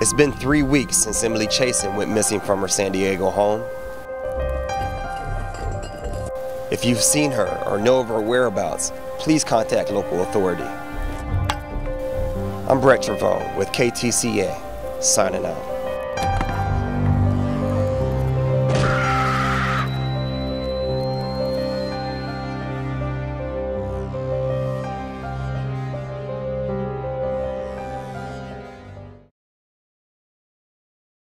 It's been three weeks since Emily Chasin went missing from her San Diego home. If you've seen her or know of her whereabouts, please contact local authority. I'm Brett Trevone with KTCA, signing out.